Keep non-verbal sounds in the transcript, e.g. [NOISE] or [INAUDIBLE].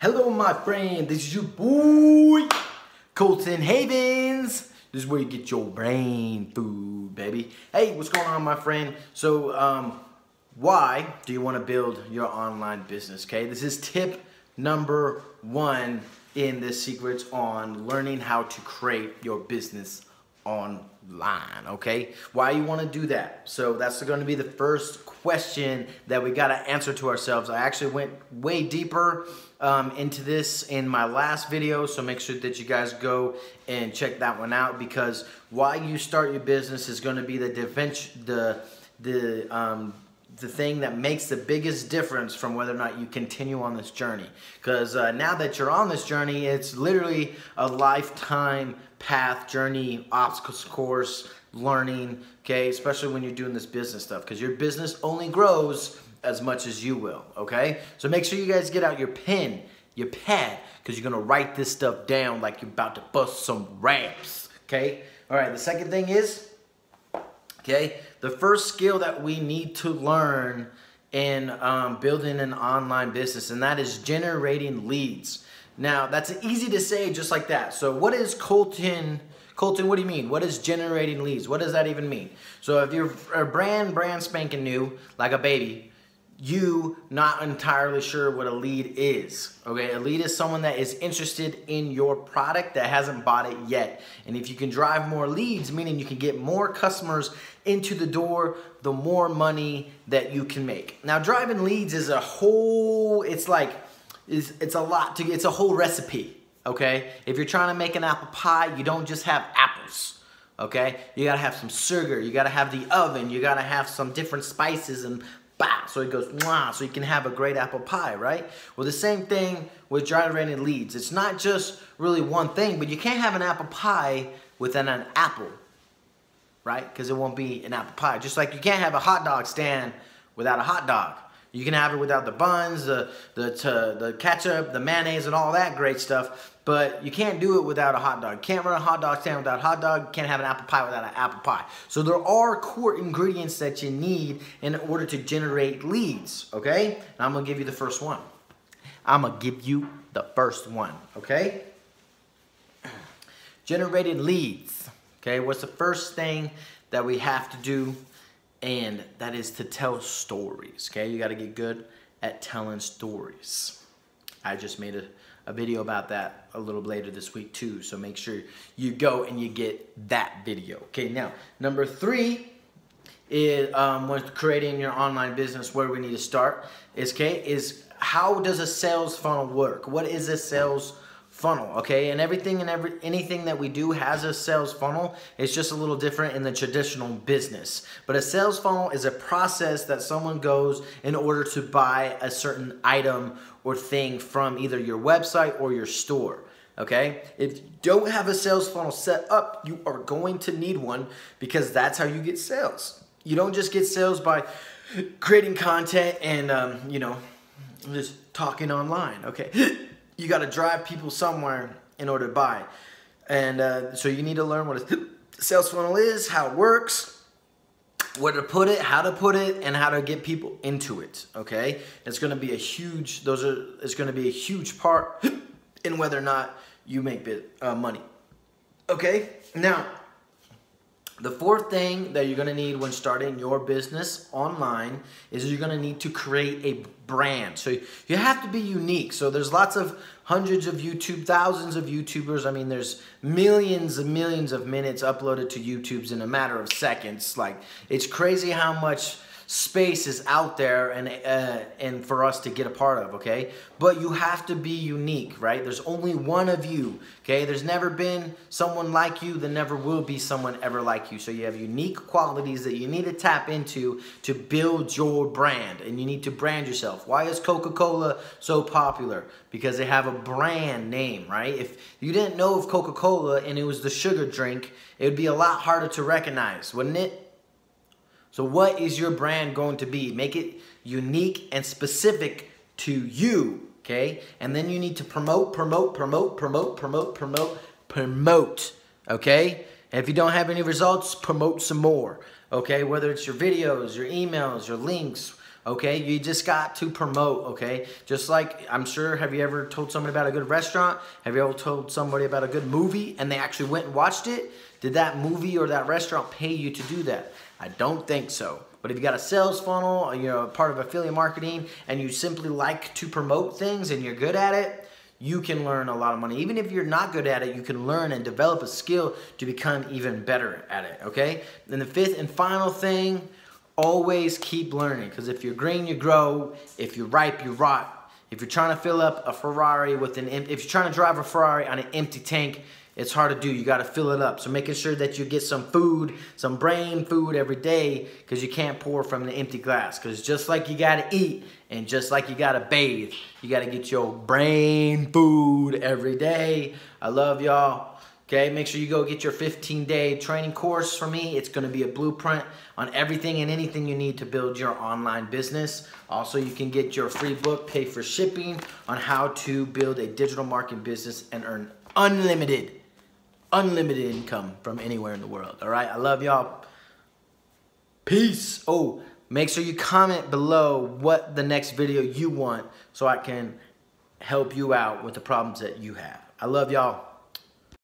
Hello, my friend. This is your boy, Colton Havens. This is where you get your brain food, baby. Hey, what's going on, my friend? So, um, why do you want to build your online business? Okay, this is tip number one in the secrets on learning how to create your business online, okay? Why you wanna do that? So that's gonna be the first question that we gotta answer to ourselves. I actually went way deeper um, into this in my last video, so make sure that you guys go and check that one out because why you start your business is gonna be the, the, the um, the thing that makes the biggest difference from whether or not you continue on this journey. Because uh, now that you're on this journey, it's literally a lifetime path, journey, obstacles course, learning, okay? Especially when you're doing this business stuff because your business only grows as much as you will, okay? So make sure you guys get out your pen, your pad, because you're gonna write this stuff down like you're about to bust some raps, okay? All right, the second thing is, okay, the first skill that we need to learn in um, building an online business, and that is generating leads. Now, that's easy to say just like that. So what is Colton, Colton, what do you mean? What is generating leads? What does that even mean? So if you're a brand, brand spanking new, like a baby, you not entirely sure what a lead is. Okay, a lead is someone that is interested in your product that hasn't bought it yet. And if you can drive more leads, meaning you can get more customers into the door, the more money that you can make. Now, driving leads is a whole, it's like is it's a lot to it's a whole recipe okay if you're trying to make an apple pie you don't just have apples okay you gotta have some sugar you gotta have the oven you gotta have some different spices and bah, so it goes mwah, so you can have a great apple pie right? Well the same thing with generating leads it's not just really one thing but you can't have an apple pie within an apple right? Because it won't be an apple pie. Just like you can't have a hot dog stand without a hot dog. You can have it without the buns, the, the, the ketchup, the mayonnaise, and all that great stuff, but you can't do it without a hot dog. Can't run a hot dog stand without a hot dog. Can't have an apple pie without an apple pie. So there are core ingredients that you need in order to generate leads, okay? And I'm gonna give you the first one. I'm gonna give you the first one, okay? [CLEARS THROAT] Generated leads, okay? What's the first thing that we have to do and that is to tell stories, okay? You gotta get good at telling stories. I just made a, a video about that a little later this week too, so make sure you go and you get that video. Okay, now, number three is um, when creating your online business, where we need to start is, okay, is how does a sales funnel work? What is a sales funnel, okay? And everything and every anything that we do has a sales funnel. It's just a little different in the traditional business. But a sales funnel is a process that someone goes in order to buy a certain item or thing from either your website or your store. Okay? If you don't have a sales funnel set up, you are going to need one because that's how you get sales. You don't just get sales by creating content and um, you know just talking online. Okay. [LAUGHS] you got to drive people somewhere in order to buy. And uh, so you need to learn what a [LAUGHS] sales funnel is, how it works, where to put it, how to put it, and how to get people into it. Okay, it's going to be a huge. Those are. It's going to be a huge part [LAUGHS] in whether or not you make bit, uh, money. Okay, now the fourth thing that you're gonna need when starting your business online is you're gonna need to create a brand. So you have to be unique. So there's lots of hundreds of YouTube, thousands of YouTubers. I mean, there's millions and millions of minutes uploaded to YouTube's in a matter of seconds. Like, it's crazy how much space is out there and uh, and for us to get a part of okay? But you have to be unique right? There's only one of you okay? There's never been someone like you. There never will be someone ever like you. So you have unique qualities that you need to tap into to build your brand and you need to brand yourself. Why is coca-cola so popular? Because they have a brand name right? If you didn't know of coca-cola and it was the sugar drink it would be a lot harder to recognize wouldn't it so what is your brand going to be? Make it unique and specific to you, okay? And then you need to promote, promote, promote, promote, promote, promote, promote, okay? And if you don't have any results, promote some more, okay? Whether it's your videos, your emails, your links, okay? You just got to promote, okay? Just like, I'm sure, have you ever told somebody about a good restaurant? Have you ever told somebody about a good movie and they actually went and watched it? Did that movie or that restaurant pay you to do that? I don't think so. But if you got a sales funnel, uh, you know, part of affiliate marketing, and you simply like to promote things and you're good at it, you can learn a lot of money. Even if you're not good at it, you can learn and develop a skill to become even better at it, okay? And the fifth and final thing, always keep learning because if you're green, you grow. If you're ripe, you rot. If you're trying to fill up a Ferrari with an, if you're trying to drive a Ferrari on an empty tank, it's hard to do. You got to fill it up. So making sure that you get some food, some brain food every day because you can't pour from an empty glass. Because just like you got to eat and just like you got to bathe, you got to get your brain food every day. I love y'all. Okay, make sure you go get your 15 day training course from me. It's going to be a blueprint on everything and anything you need to build your online business. Also, you can get your free book, Pay for Shipping, on how to build a digital marketing business and earn unlimited unlimited income from anywhere in the world. All right, I love y'all. Peace. Oh, make sure you comment below what the next video you want so I can help you out with the problems that you have. I love y'all.